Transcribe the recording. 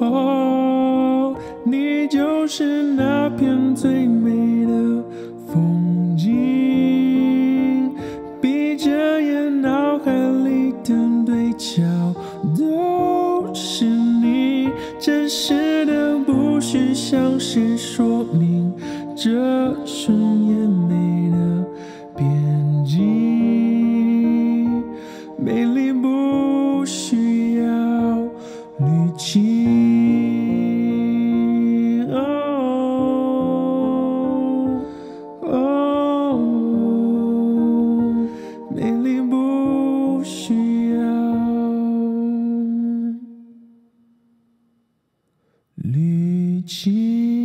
哦，你就是那片最美的风景，闭着眼脑海里的对角都是你，真实的不需向谁说明，这顺 Ti.